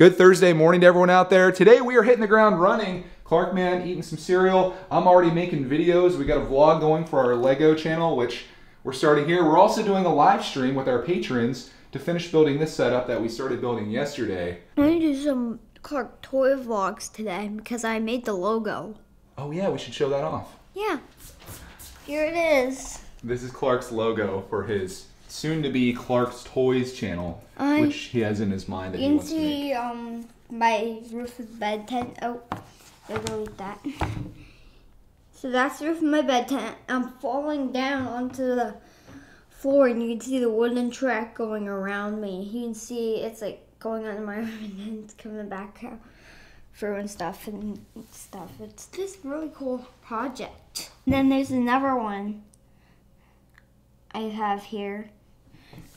Good Thursday morning to everyone out there. Today we are hitting the ground running. Clark Man eating some cereal. I'm already making videos. We got a vlog going for our Lego channel, which we're starting here. We're also doing a live stream with our patrons to finish building this setup that we started building yesterday. I'm gonna do some Clark toy vlogs today because I made the logo. Oh yeah, we should show that off. Yeah. Here it is. This is Clark's logo for his soon-to-be Clark's Toys channel, I- which he has in his mind that You he can wants to make. see um my roof of the bed tent. Oh, there goes that. So that's the roof of my bed tent. I'm falling down onto the floor, and you can see the wooden track going around me. You can see it's like going under my arm, and then it's coming back out through and stuff and stuff. It's this really cool project. And then there's another one I have here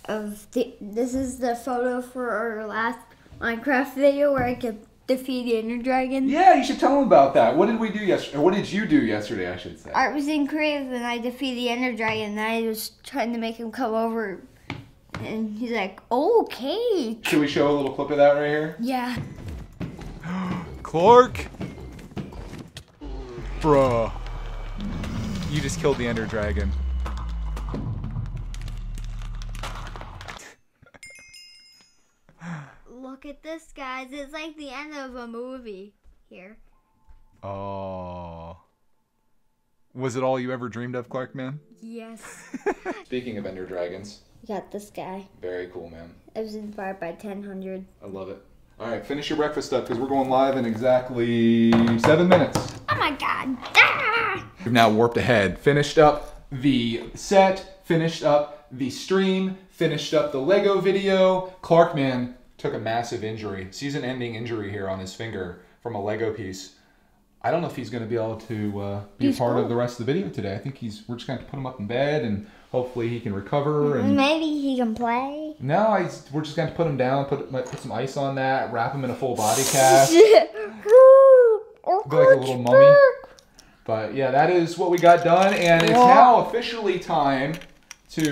of the, this is the photo for our last Minecraft video where I could defeat the Ender Dragon. Yeah, you should tell him about that. What did we do yesterday? What did you do yesterday, I should say? I was in creative and I defeated the Ender Dragon and I was trying to make him come over and he's like, okay. Should we show a little clip of that right here? Yeah. Clark! Bruh. You just killed the Ender Dragon. Look at this, guys. It's like the end of a movie here. Oh. Was it all you ever dreamed of, Clark, man? Yes. Speaking of Ender Dragons, We got this guy. very cool, man. I was inspired by 1000. I love it. All right, finish your breakfast up because we're going live in exactly seven minutes. Oh my god. Ah! We've now warped ahead, finished up the set, finished up the stream, finished up the Lego video. Clarkman took a massive injury, season ending injury here on his finger from a Lego piece. I don't know if he's going to be able to uh, be a part cool. of the rest of the video today. I think he's we're just going to put him up in bed and hopefully he can recover. And Maybe he can play. no, I, we're just going to put him down, put put some ice on that, wrap him in a full body cast. Be Be like a little mummy. But yeah, that is what we got done, and it's now officially time to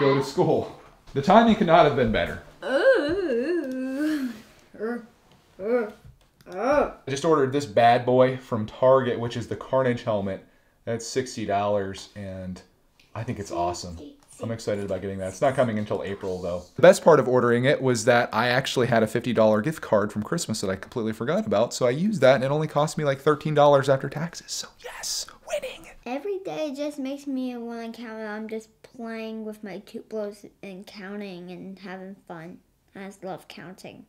go to school. The timing could not have been better. Uh, uh. I just ordered this bad boy from Target, which is the Carnage helmet. That's sixty dollars, and I think it's awesome. I'm excited about getting that. It's not coming until April, though. The best part of ordering it was that I actually had a $50 gift card from Christmas that I completely forgot about, so I used that, and it only cost me like $13 after taxes. So yes, winning. Every day just makes me want to count. I'm just playing with my cute Duplos and counting and having fun. I just love counting.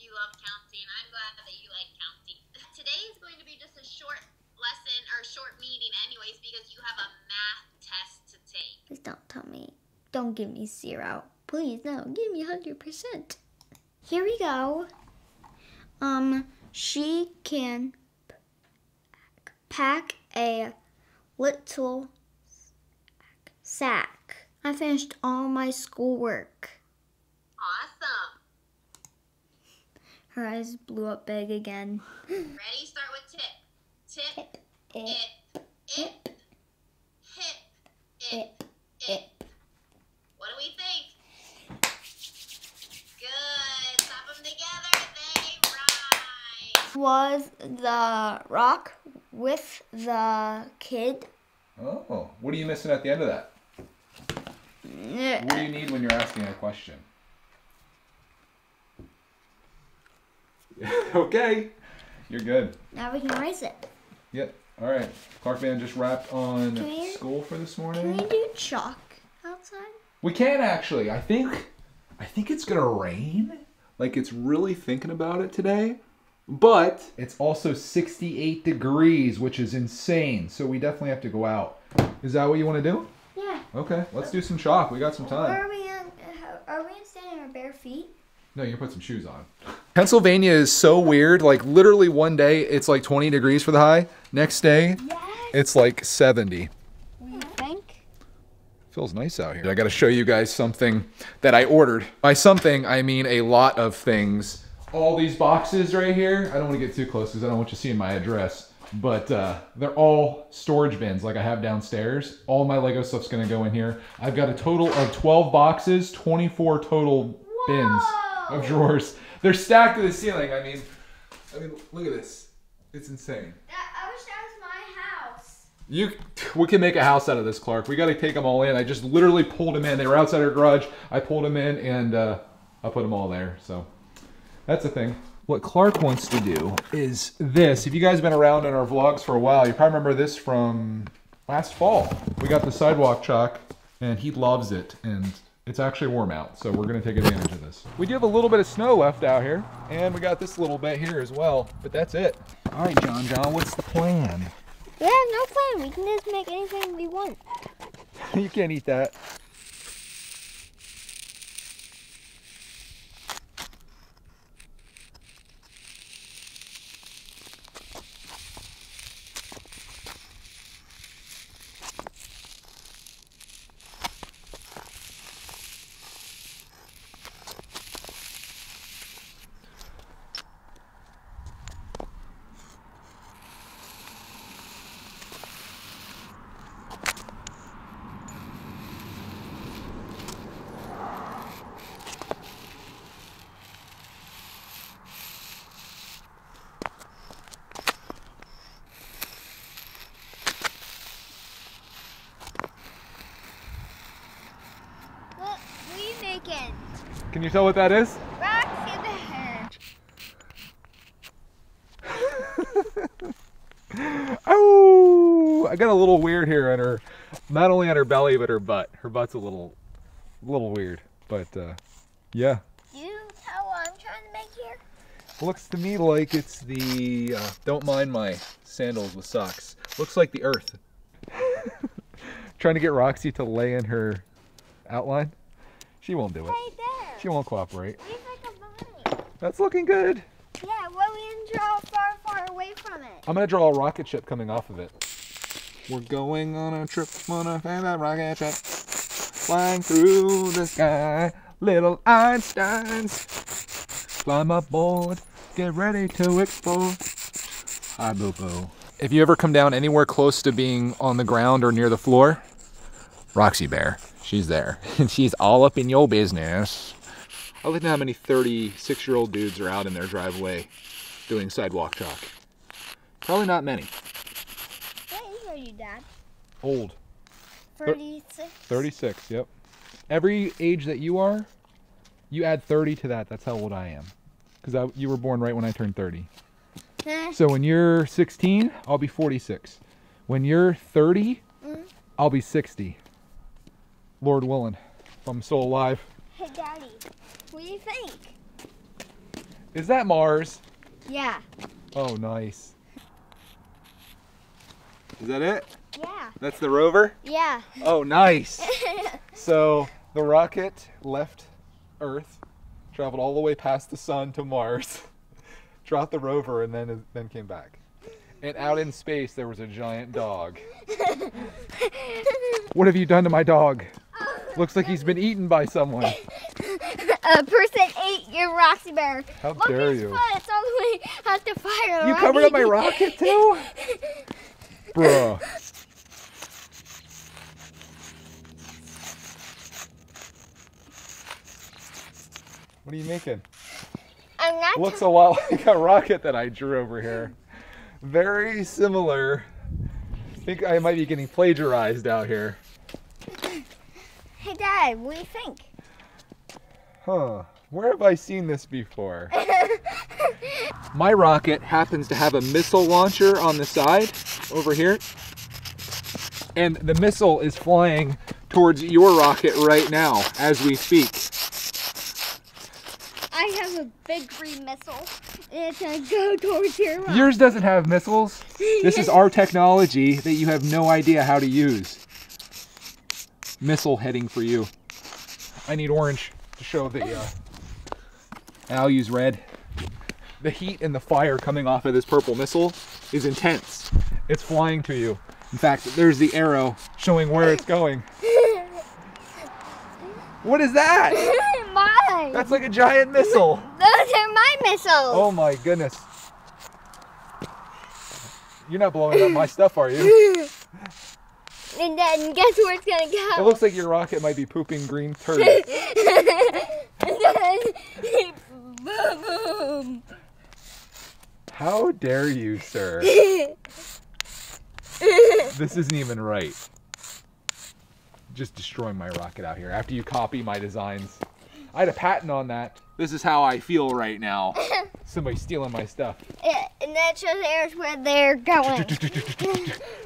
You love counting. I'm glad that you like counting. Today is going to be just a short lesson or short meeting, anyways, because you have a math test to take. Please don't tell me. Don't give me zero. Please, no. Give me 100%. Here we go. Um, she can pack a little sack. I finished all my schoolwork. Awesome. Her eyes blew up big again. Ready? Start with tip. Tip, It, ip, ip, hip, ip, ip. What do we think? Good. Slap them together. They rhyme. was the rock with the kid. Oh, what are you missing at the end of that? What do you need when you're asking a question? okay, you're good. Now we can erase it. Yep. All right. Clark Van just wrapped on Can we- school for this morning. Can morning. we do chalk outside? We can actually. I think. I think it's gonna rain. Like it's really thinking about it today. But it's also 68 degrees, which is insane. So we definitely have to go out. Is that what you want to do? Yeah. Okay. Let's do some chalk. We got some time. Are we in? Uh, are we in standing on our bare feet? No, you can put some shoes on. Pennsylvania is so weird. Like literally one day it's like 20 degrees for the high. Next day Yes. it's like 70. What you think? Feels nice out here. I got to show you guys something that I ordered. By something, I mean a lot of things. All these boxes right here. I don't want to get too close because I don't want you seeing my address. But uh, they're all storage bins like I have downstairs. All my Lego stuff's going to go in here. I've got a total of 12 boxes, 24 total bins. of drawers. They're stacked to the ceiling. I mean, I mean, look at this. It's insane. I wish that was my house. You, we can make a house out of this, Clark. We got to take them all in. I just literally pulled them in. They were outside our garage. I pulled them in and uh, I put them all there. So that's the thing. What Clark wants to do is this. If you guys have been around in our vlogs for a while, you probably remember this from last fall. We got the sidewalk chalk and he loves it. And it's actually warm out, so we're gonna take advantage of this. We do have a little bit of snow left out here, and we got this little bit here as well, but that's it. All right, John John, what's the plan? We have no plan. We can just make anything we want. you can't eat that. What are you making? Can you tell what that is? Roxy Bear. Oh, I got a little weird here on her, not only on her belly, but her butt. Her butt's a little, little weird, but uh, yeah. You tell what I'm trying to make here? Looks to me like it's the, uh, don't mind my sandals with socks. Looks like the earth. Trying to get Roxy to lay in her outline. She won't do it. She won't cooperate. Like a. That's looking good. Yeah, what we can draw far, far away from it. I'm gonna draw a rocket ship coming off of it. We're going on a trip on a favorite rocket ship, flying through the sky. Little Einsteins, climb aboard, get ready to explore. Hi, boo boo. If you ever come down anywhere close to being on the ground or near the floor, Roxy Bear, she's there, and she's all up in your business. I look at how many 36 year old dudes are out in their driveway doing sidewalk chalk. Probably not many. What age are you, Dad? Old. 36. 36, yep. Every age that you are, you add 30 to that. That's how old I am. Because you were born right when I turned 30. Eh, So when you're 16, I'll be 46. When you're 30, Mhm. I'll be 60. Lord willing, if I'm still alive. Hey, Daddy. What do you think? Is that Mars? Yeah. Oh, nice. Is that it? Yeah. That's the rover? Yeah. Oh, nice. So the rocket left Earth, traveled all the way past the sun to Mars, dropped the rover, and then then came back. And out in space, there was a giant dog. What have you done to my dog? Looks like he's been eaten by someone. A person ate your Roxy Bear. How Look, dare you. It's all the way out to fire. You covered up my rocket too? Bruh. What are you making? I'm not. Looks a lot like a rocket that I drew over here. Very similar. I think I might be getting plagiarized out here. Hey, Dad. What do you think? Huh. Where have I seen this before? My rocket happens to have a missile launcher on the side over here. And the missile is flying towards your rocket right now as we speak. I have a big green missile. It's gonna go towards your rock. Yours doesn't have missiles. This is our technology that you have no idea how to use. Missile heading for you. I need orange to show the. Uh, I'll use red. The heat and the fire coming off of this purple missile is intense. It's flying to you. In fact, there's the arrow showing where it's going. What is that? Mine. That's like a giant missile. Those are my missiles. Oh my goodness. You're not blowing up my stuff, are you? And then guess where it's gonna go? It looks like your rocket might be pooping green turds. and then boom, boom. How dare you, sir? This isn't even right. Just destroying my rocket out here after you copy my designs. I had a patent on that. This is how I feel right now. Somebody stealing my stuff. Yeah, and that shows where they're going.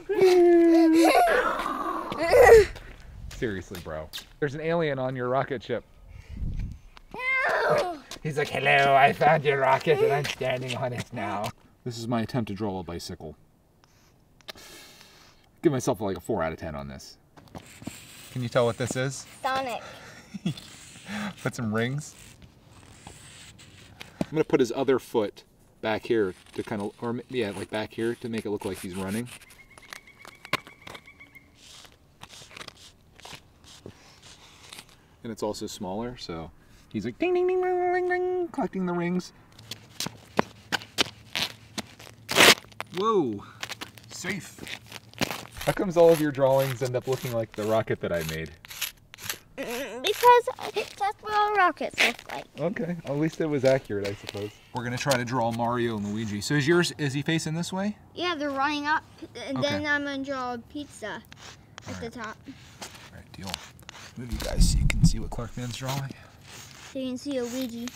Seriously, bro. There's an alien on your rocket ship. He's like, hello, I found your rocket and I'm standing on it now. This is my attempt to draw a bicycle. Give myself like a 4 out of 10 on this. Can you tell what this is? Sonic. Put some rings. I'm gonna put his other foot back here to kind of, or yeah, like back here to make it look like he's running. And it's also smaller, so he's like ding ding ding ding ding ding, collecting the rings. Whoa, safe. How comes all of your drawings end up looking like the rocket that I made? Mm, Because that's what all rockets look like. Okay, at least it was accurate, I suppose. We're gonna try to draw Mario and Luigi. So is yours? Is he facing this way? Yeah, they're running up, and Okay. then I'm gonna draw a pizza at the top. All right, deal. Move you guys so you can see what Clarkman's drawing. So you can see a Luigi.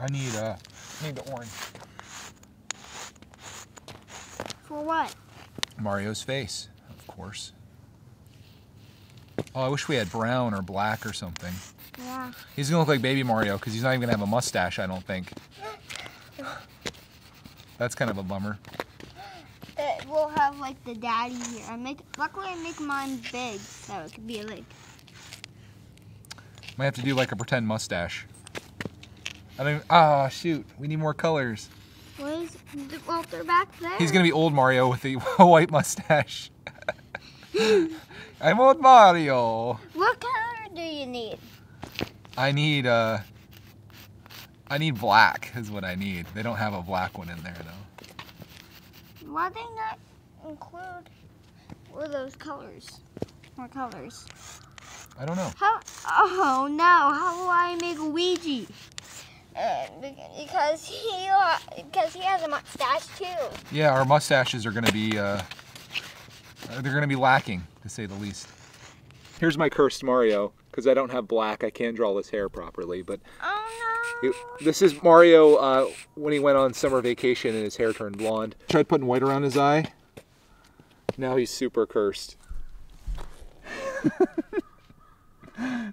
I need uh, I need the orange. For what? Mario's face, of course. Oh, I wish we had brown or black or something. Yeah. He's gonna look like Baby Mario because he's not even gonna have a mustache. I don't think. That's kind of a bummer. It will have like the daddy here. I make luckily I make mine big, so it could be like Might have to do like a pretend mustache. I don't. Ah, shoot. We need more colors. what is well they're back there. He's gonna be old Mario with a white mustache. I'm old Mario. What color do you need? I need uh. I need black is what I need. They don't have a black one in there though. Why they not include were those colors? More colors. I don't know. How? Oh no! How will I make Luigi? Uh, because he uh, because he has a mustache too. Yeah, our mustaches are gonna be uh. They're gonna be lacking to say the least. Here's my cursed Mario because I don't have black. I can't draw his hair properly, but Oh no! It- this is Mario uh, when he went on summer vacation and his hair turned blonde. Tried putting white around his eye. Now he's super cursed.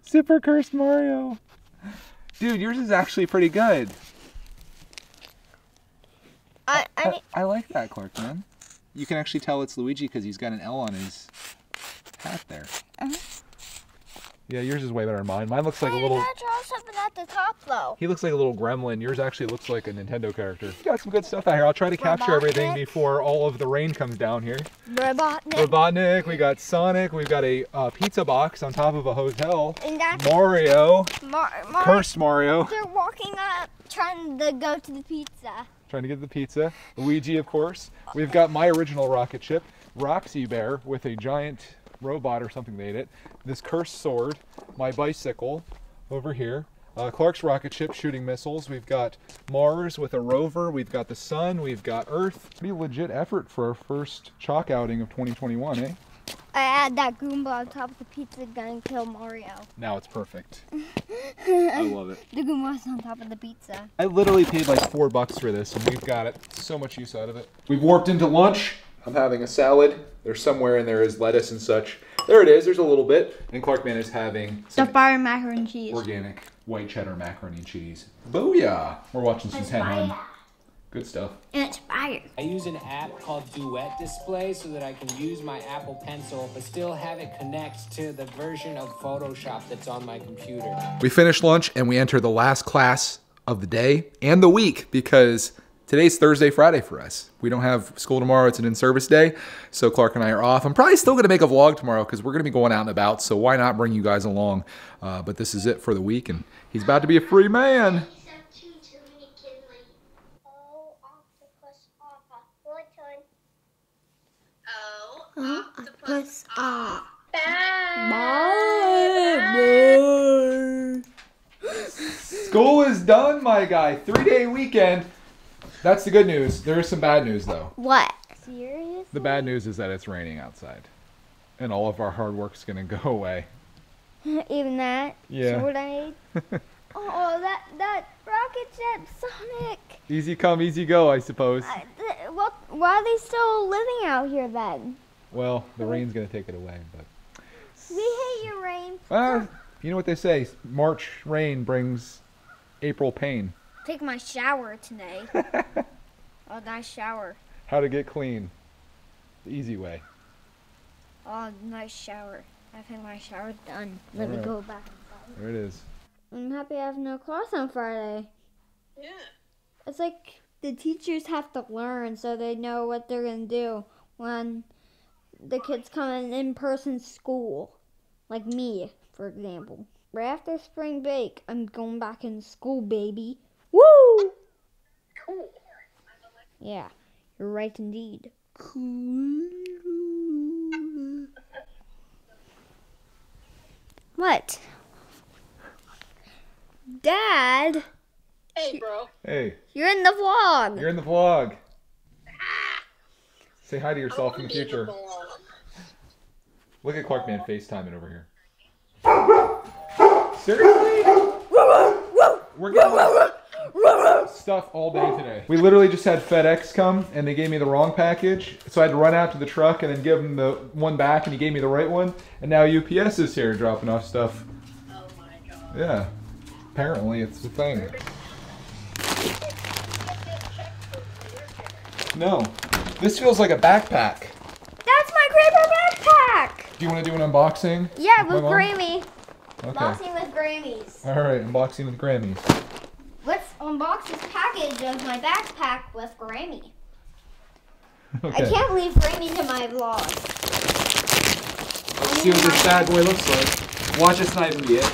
super cursed Mario. Dude, yours is actually pretty good. I I I, I like that, Clark, man. You can actually tell it's Luigi because he's got an L on his hat there. Uh-huh. Yeah, yours is way better than mine. Mine looks like a little. gotta draw something at the top though. He looks like a little gremlin. Yours actually looks like a Nintendo character. You got some good stuff out here. I'll try to capture everything before all of the rain comes down here. Robotnik. Robotnik, we got Sonic, we've got a uh, pizza box on top of a hotel. and that's Mario, Mar- Mar- cursed Mario, They're walking up, trying to go to the pizza. trying to get the pizza. Luigi, of course. We've got my original rocket ship, Roxy Bear, with a giant robot or something made it. This cursed sword, my bicycle over here. Uh, Clark's rocket ship shooting missiles. We've got Mars with a rover. We've got the sun. We've got Earth. Pretty legit effort for our first chalk outing of 2021, eh? I add that Goomba on top of the pizza gun to kill Mario. Now it's perfect. I love it. The Goomba's on top of the pizza. I literally paid like four bucks for this, and we've got it. So much use out of it. We've warped into lunch. I'm having a salad. There's somewhere in there is lettuce and such. There it is. There's a little bit. And Clarkman is having The fire macaroni and cheese. organic white cheddar macaroni and cheese. Booyah! We're watching some Ten Hun. Good stuff. And it's fire. I use an app called Duet Display so that I can use my Apple Pencil but still have it connect to the version of Photoshop that's on my computer. We finish lunch and we enter the last class of the day and the week because today's Thursday, Friday for us. We don't have school tomorrow. It's an in-service day. So Clark and I are off. I'm probably still going to make a vlog tomorrow because we're going to be going out and about. So why not bring you guys along? Uh, but this is it for the week. And he's about to be a free man. School is done, my guy. Three day weekend. That's the good news. There is some bad news, though. What? Serious? The bad news is that it's raining outside. And all of our hard work's going to go away. Even that? Yeah. Sword I Oh, that that rocket ship, Sonic. Easy come, easy go, I suppose. I, th- what? Why are they still living out here then? Well, the rain's going to take it away, but. We hate your rain. Ah, you know what they say March rain brings April pain. Take my shower today. a oh, nice shower. How to get clean. The easy way. Oh, nice shower. I think my shower's done. Let me Alright. go back. There it is. I'm happy I have no class on Friday. Yeah. It's like the teachers have to learn so they know what they're gonna do when the kids come in in-person school, like me, for example. Right after spring break, I'm going back in school, baby. Woo! Cool. Yeah, you're right indeed. Cool. What? Dad, Hey, bro. Hey, you're in the vlog. you're in the vlog. Say hi to yourself in the future. Look at Clarkman FaceTiming over here. Seriously? We're getting stuff all day today. We literally just had FedEx come and they gave me the wrong package. So I had to run out to the truck and then give him the one back and he gave me the right one. And now UPS is here dropping off stuff. Oh my god. Yeah. Apparently it's the thing. No. This feels like a backpack. That's my Creeper backpack! Do you want to do an unboxing? Yeah, My with mom? Grammy. Okay. Boxing with Grammys. Alright, unboxing with Grammys. Unbox this package of my backpack with Grammy. I can't leave Grammy to my vlog. Let's see what this bad boy looks like. Watch this not even be it.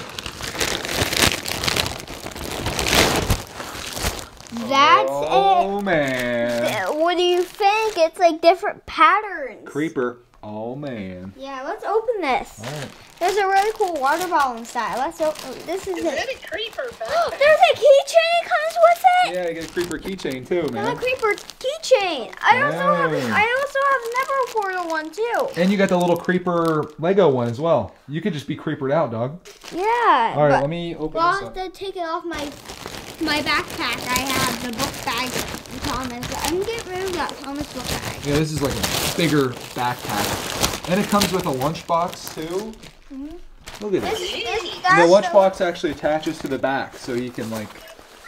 That's oh man. What do you think? It's like different patterns. Creeper. Oh man. Yeah, let's open this. Alright. There's a really cool water bottle inside. Let's open. This is Is it. that a creeper There's a keychain comes with it. Yeah, you get a creeper keychain too, There's a man. creeper keychain. I also have. Dang. I also have Nether Portal one too. And you got the little creeper Lego one as well. You could just be creepered out, dog. Yeah. Alright, let me open Well, this I up. have to take it off my my backpack. I have the book bag, and Thomas. I'm gonna get rid of that Thomas book bag. Yeah, this is like a bigger backpack. And it comes with a lunchbox too. Mm-hmm. Look at This, this. this, The that's lunchbox actually attaches to the back so you can like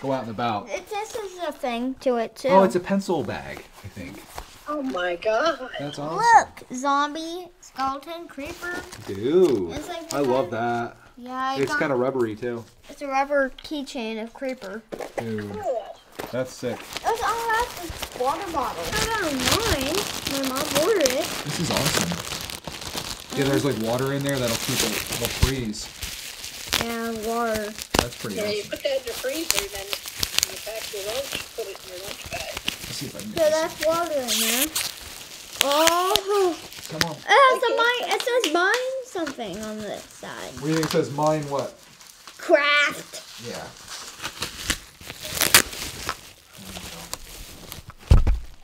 go out and about. It, this is a thing to it too. Oh, it's a pencil bag, I think. Oh my god. That's awesome. Look, zombie, skeleton, creeper. Dude, It's like I love that. Yeah, I It's got- kind of rubbery too. It's a rubber keychain of creeper. Dude, Cool. That's sick. That's all that's the water bottle. I got online. My mom ordered it. This is awesome. Yeah, there's like water in there that'll keep it, it'll freeze. Yeah, water. That's pretty Yeah, you put that in the freezer, then when you pack your lunch, you put it in your lunch bag. Let's see if I can So get this. that's water in there. Oh, Come on. Oh. it has a mine. It says mine something on this side. What do you think it says? Mine what? Craft. Yeah.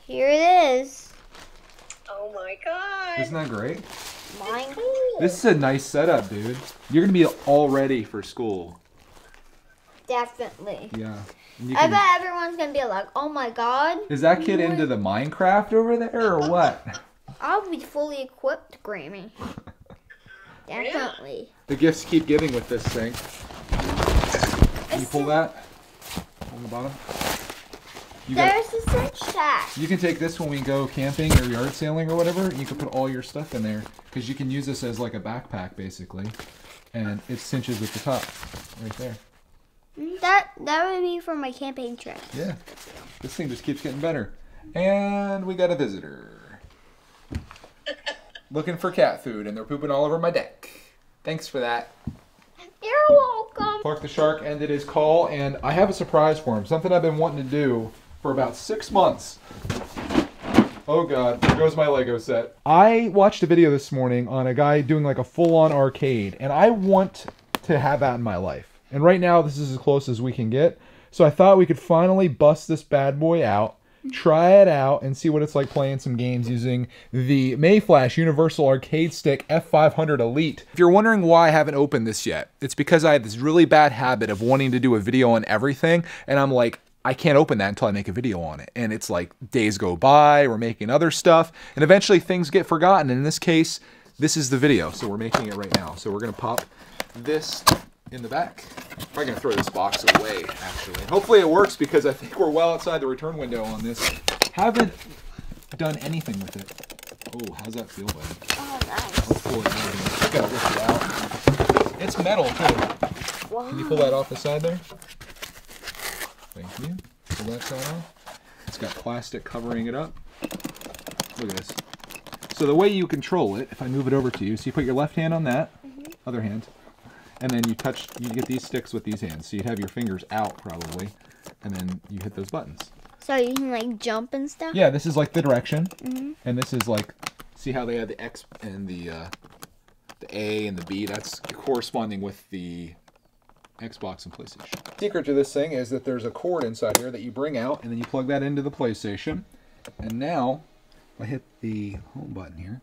Here it is. Oh my god. Isn't that great? Mine. This is a nice setup, dude. You're gonna be all ready for school. Definitely. Yeah. And I can- bet everyone's gonna be like, "Oh my god, Is that kid into the Minecraft over there or what? I'll be fully equipped, Grammy." Definitely. The gifts keep giving with this thing. Can you pull that on the bottom? You got. There's the cinch sack. You can take this when we go camping or yard sailing or whatever. You can put all your stuff in there because you can use this as like a backpack basically, and it cinches at the top, right there. Mm, that that would be for my camping trip. Yeah. This thing just keeps getting better. And we got a visitor. Looking for cat food, and they're pooping all over my deck. Thanks for that. You're welcome. Clark the Shark ended his call, and I have a surprise for him. Something I've been wanting to do for about six months. Oh god, there goes my Lego set. I watched a video this morning on a guy doing like a full-on arcade, and I want to have that in my life. And right now, this is as close as we can get. So I thought we could finally bust this bad boy out, try it out, and see what it's like playing some games using the Mayflash Universal Arcade Stick F500 Elite. If you're wondering why I haven't opened this yet, it's because I have this really bad habit of wanting to do a video on everything, and I'm like, I can't open that until I make a video on it. And it's like days go by, we're making other stuff, and eventually things get forgotten. And in this case, this is the video, so we're making it right now. So we're gonna pop this in the back. I'm probably gonna throw this box away, actually. Hopefully it works because I think we're well outside the return window on this. Haven't done anything with it. Oh, how's that feel, buddy? Oh, nice. Pull. I gotta lift it out. It's metal too. Can you pull that off the side there? Thank you. Pull that side off. It's got plastic covering it up. Look at this. So the way you control it, if I move it over to you, so you put your left hand on that, other hand, and then you touch, you get these sticks with these hands. So you'd have your fingers out probably, and then you hit those buttons. So you can like jump and stuff? Yeah, this is like the direction, and this is like, see how they had the X and the uh, the A and the B. That's corresponding with the Xbox and PlayStation. Secret to this thing is that there's a cord inside here that you bring out, and then you plug that into the PlayStation. And now, if I hit the home button here,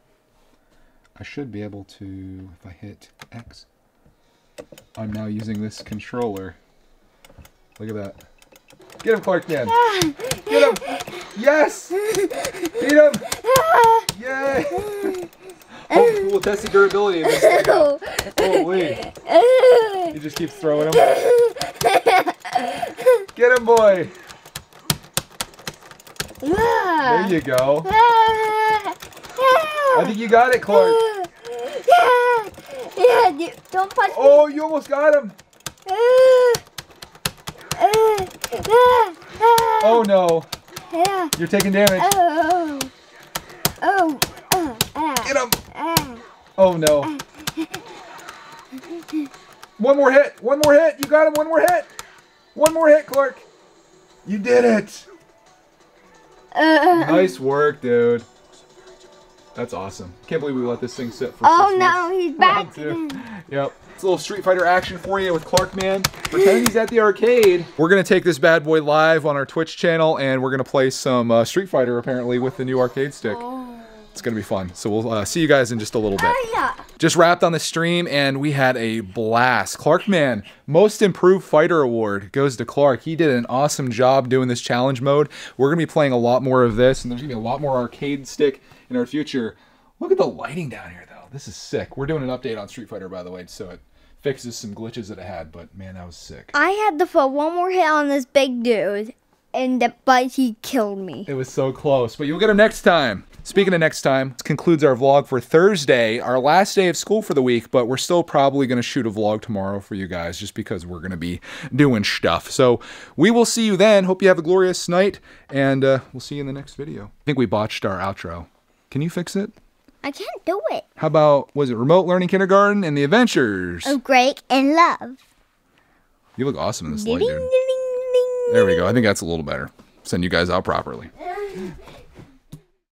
I should be able to. If I hit X, I'm now using this controller. Look at that. Get him, Clark Man. Get him. Yes. Beat him. Yay. Oh, we'll test the durability of this thing. Holy. He just keeps throwing him. Get him, boy. There you go. I think you got it, Clark. Yeah, yeah, don't punch me. Oh, you almost got him. Oh no. Yeah. You're taking damage. Oh. Oh. Oh. Get him. Oh no. One more hit. One more hit. You got him. One more hit. One more hit, Clark. You did it. Uh, Nice work, dude. That's awesome. Can't believe we let this thing sit for oh six no, months. he's back. Yep. It's a little Street Fighter action for you with Clark Man. Pretend he's at the arcade. We're gonna take this bad boy live on our Twitch channel, and we're gonna play some uh, Street Fighter apparently with the new arcade stick. It's gonna be fun. So we'll uh, see you guys in just a little bit. Yeah. Just wrapped on the stream, and we had a blast. Clark Man, Most Improved Fighter Award goes to Clark. He did an awesome job doing this challenge mode. We're gonna be playing a lot more of this, and there's gonna be a lot more arcade stick in our future. Look at the lighting down here, though. This is sick. We're doing an update on Street Fighter, by the way, so it fixes some glitches that it had. But man, that was sick. I had to put one more hit on this big dude, and the, but he killed me. It was so close, but you'll get him next time. Speaking of next time, this concludes our vlog for Thursday, our last day of school for the week, but we're still probably going to shoot a vlog tomorrow for you guys just because we're going to be doing stuff. So we will see you then. Hope you have a glorious night, and uh, we'll see you in the next video. I think we botched our outro. Can you fix it? I can't do it. How about, was it Remote Learning Kindergarten and the Adventures? Of great and love. You look awesome in this Ding, light, ding, dude. There we go. I think that's a little better. Send you guys out properly.